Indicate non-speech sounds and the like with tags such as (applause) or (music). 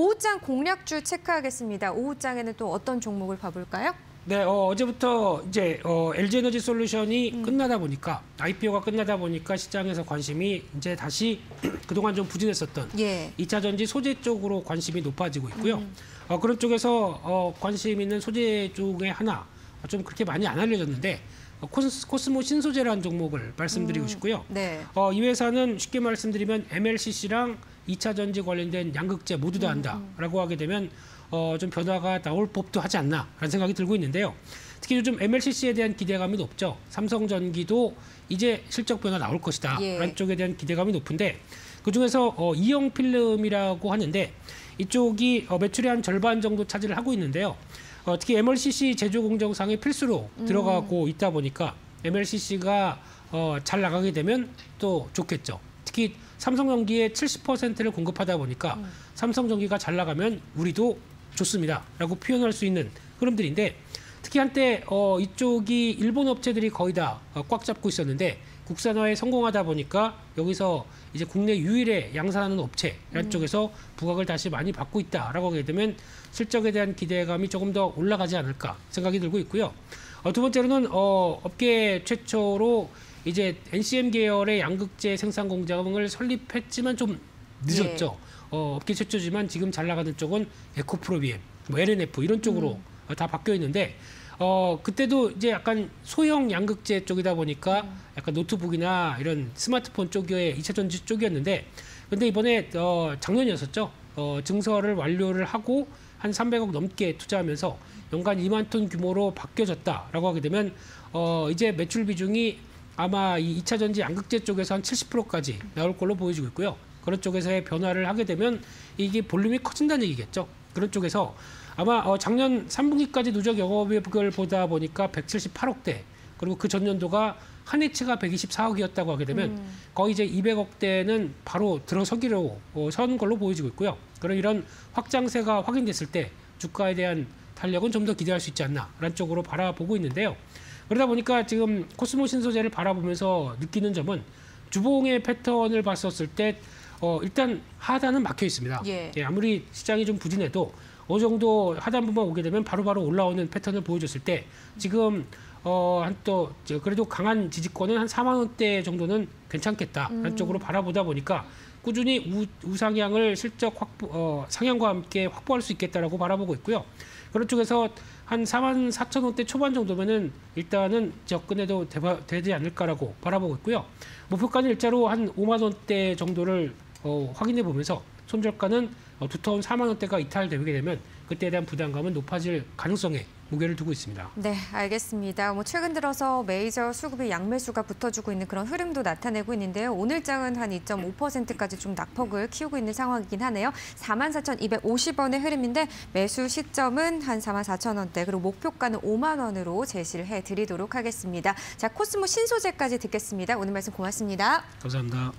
오후장 공략주 체크하겠습니다. 오후장에는 또 어떤 종목을 봐볼까요? 네, 어, 제부터 이제 어, LG에너지 솔루션이 끝나다 보니까 IPO가 끝나다 보니까 시장에서 관심이 이제 다시 (clears throat) 그동안 좀 부진했었던 예. 2차 전지 소재 쪽으로 관심이 높아지고 있고요. 어, 그런 쪽에서 어, 관심 있는 소재 중에 하나 어, 좀 그렇게 많이 안 알려졌는데 어, 코스, 코스모 신소재라는 종목을 말씀드리고 싶고요. 네. 어, 이 회사는 쉽게 말씀드리면 MLCC랑 2차 전지 관련된 양극재 모두 다 한다라고 하게 되면 어, 좀 변화가 나올 법도 하지 않나라는 생각이 들고 있는데요. 특히 요즘 MLCC에 대한 기대감이 높죠. 삼성전기도 이제 실적 변화 나올 것이다라는 예. 쪽에 대한 기대감이 높은데 그 중에서 어, 이형 필름이라고 하는데 이쪽이 어, 매출의 한 절반 정도 차지를 하고 있는데요. 어, 특히 MLCC 제조 공정상에 필수로 들어가고 있다 보니까 MLCC가 어, 잘 나가게 되면 또 좋겠죠. 특히 삼성전기의 70%를 공급하다 보니까 삼성전기가 잘 나가면 우리도 좋습니다라고 표현할 수 있는 흐름들인데 특히 한때 어, 이쪽이 일본 업체들이 거의 다 어, 꽉 잡고 있었는데 국산화에 성공하다 보니까 여기서 이제 국내 유일의 양산하는 업체라는 쪽에서 부각을 다시 많이 받고 있다라고 하게 되면 실적에 대한 기대감이 조금 더 올라가지 않을까 생각이 들고 있고요. 어, 두 번째로는 어, 업계 최초로 이제 NCM 계열의 양극재 생산 공장을 설립했지만 좀 늦었죠. 어, 업계 최초지만 지금 잘 나가는 쪽은 에코프로비엠, 뭐 LNF 이런 쪽으로 어, 다 바뀌어 있는데 어 그때도 이제 약간 소형 양극재 쪽이다 보니까 약간 노트북이나 이런 스마트폰 쪽의 2차 전지 쪽이었는데 근데 이번에 어 작년이었었죠. 어 증설을 완료를 하고 한 300억 넘게 투자하면서 연간 2만 톤 규모로 바뀌어졌다라고 하게 되면 어 이제 매출 비중이 아마 이 2차 전지 양극재 쪽에서 한 70%까지 나올 걸로 보여지고 있고요. 그런 쪽에서의 변화를 하게 되면 이게 볼륨이 커진다는 얘기겠죠. 그런 쪽에서 아마 어, 작년 3분기까지 누적 영업이익을 보다 보니까 178억대 그리고 그 전년도가 한 해치가 124억이었다고 하게 되면 거의 이제 200억대는 바로 들어서기로 어, 선 걸로 보여지고 있고요. 그런 이런 확장세가 확인됐을 때 주가에 대한 탄력은 좀 더 기대할 수 있지 않나라는 쪽으로 바라보고 있는데요. 그러다 보니까 지금 코스모 신소재를 바라보면서 느끼는 점은 주봉의 패턴을 봤었을 때 어, 일단 하단은 막혀 있습니다. 예. 아무리 시장이 좀 부진해도 어느 정도 하단부만 오게 되면 바로 바로 올라오는 패턴을 보여줬을 때 지금 어, 한 또 그래도 강한 지지권은 한 4만 원대 정도는 괜찮겠다라는 쪽으로 바라보다 보니까 꾸준히 우, 우상향을 실적 확보 어, 상향과 함께 확보할 수 있겠다라고 바라보고 있고요. 그런 쪽에서 한 4만 4천 원대 초반 정도면은 일단은 접근해도 대바, 되지 않을까라고 바라보고 있고요. 목표가는 일자로 한 5만 원대 정도를 어, 확인해 보면서 손절가는 어, 두터운 4만 원대가 이탈되게 되면 그때에 대한 부담감은 높아질 가능성에 무게를 두고 있습니다. 네, 알겠습니다. 뭐 최근 들어서 메이저 수급의 양매수가 붙어주고 있는 그런 흐름도 나타내고 있는데요. 오늘 장은 한 2.5%까지 좀 낙폭을 키우고 있는 상황이긴 하네요. 44,250원의 흐름인데 매수 시점은 한 44,000원대 그리고 목표가는 5만 원으로 제시를 해드리도록 하겠습니다. 자, 코스모 신소재까지 듣겠습니다. 오늘 말씀 고맙습니다. 감사합니다.